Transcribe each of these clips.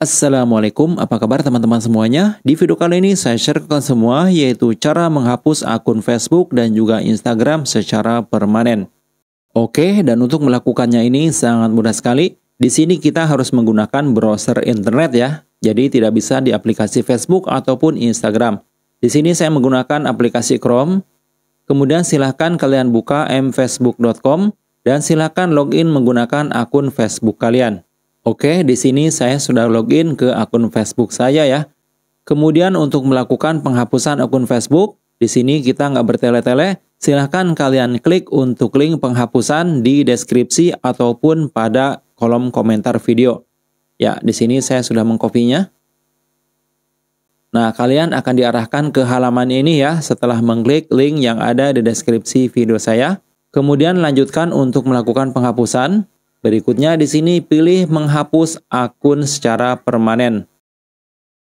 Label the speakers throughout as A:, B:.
A: Assalamualaikum, apa kabar teman-teman semuanya? Di video kali ini saya share ke semua yaitu cara menghapus akun Facebook dan juga Instagram secara permanen. Oke, dan untuk melakukannya ini sangat mudah sekali. Di sini kita harus menggunakan browser internet ya. Jadi tidak bisa di aplikasi Facebook ataupun Instagram. Di sini saya menggunakan aplikasi Chrome. Kemudian silahkan kalian buka mfacebook.com dan silahkan login menggunakan akun Facebook kalian. Oke, di sini saya sudah login ke akun Facebook saya ya. Kemudian untuk melakukan penghapusan akun Facebook, di sini kita nggak bertele-tele, silahkan kalian klik untuk link penghapusan di deskripsi ataupun pada kolom komentar video. Ya, di sini saya sudah mengkopinya. Nah, kalian akan diarahkan ke halaman ini ya setelah mengklik link yang ada di deskripsi video saya. Kemudian lanjutkan untuk melakukan penghapusan. Berikutnya di sini pilih menghapus akun secara permanen.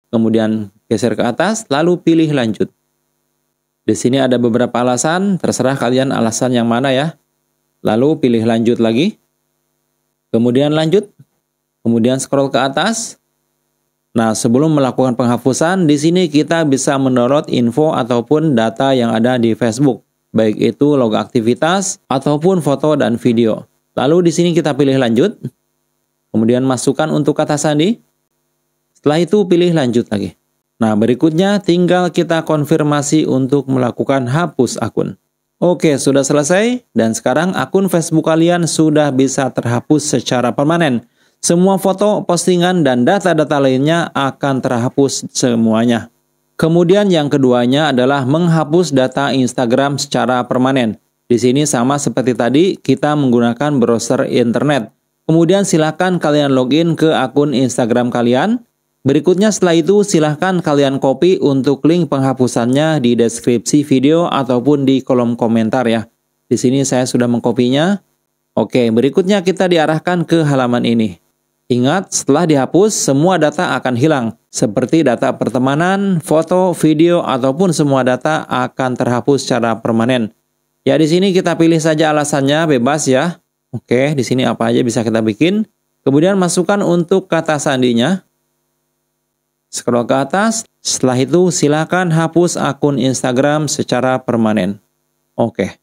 A: Kemudian geser ke atas, lalu pilih lanjut. Di sini ada beberapa alasan, terserah kalian alasan yang mana ya. Lalu pilih lanjut lagi. Kemudian lanjut. Kemudian scroll ke atas. Nah, sebelum melakukan penghapusan, di sini kita bisa mendownload info ataupun data yang ada di Facebook, baik itu log aktivitas ataupun foto dan video. Lalu di sini kita pilih lanjut. Kemudian masukkan untuk kata sandi. Setelah itu pilih lanjut lagi. Nah, berikutnya tinggal kita konfirmasi untuk melakukan hapus akun. Oke, sudah selesai dan sekarang akun Facebook kalian sudah bisa terhapus secara permanen. Semua foto, postingan, dan data-data lainnya akan terhapus semuanya. Kemudian yang keduanya adalah menghapus data Instagram secara permanen. Di sini sama seperti tadi, kita menggunakan browser internet. Kemudian silahkan kalian login ke akun Instagram kalian. Berikutnya setelah itu silahkan kalian copy untuk link penghapusannya di deskripsi video ataupun di kolom komentar ya. Di sini saya sudah mengkopinya. Oke, berikutnya kita diarahkan ke halaman ini. Ingat, setelah dihapus, semua data akan hilang. Seperti data pertemanan, foto, video, ataupun semua data akan terhapus secara permanen. Ya di sini kita pilih saja alasannya bebas ya. Oke, di sini apa aja bisa kita bikin. Kemudian masukkan untuk kata sandinya. Scroll ke atas. Setelah itu silakan hapus akun Instagram secara permanen. Oke.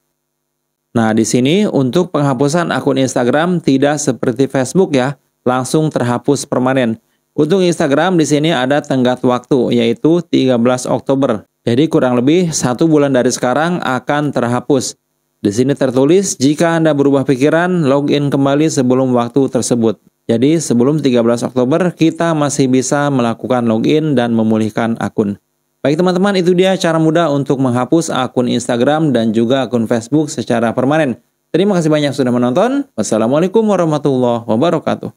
A: Nah, di sini untuk penghapusan akun Instagram tidak seperti Facebook ya, langsung terhapus permanen. Untuk Instagram di sini ada tenggat waktu yaitu 13 Oktober. Jadi kurang lebih satu bulan dari sekarang akan terhapus. Di sini tertulis, jika Anda berubah pikiran, login kembali sebelum waktu tersebut. Jadi sebelum 13 Oktober, kita masih bisa melakukan login dan memulihkan akun. Baik teman-teman, itu dia cara mudah untuk menghapus akun Instagram dan juga akun Facebook secara permanen. Terima kasih banyak sudah menonton. Wassalamualaikum warahmatullahi wabarakatuh.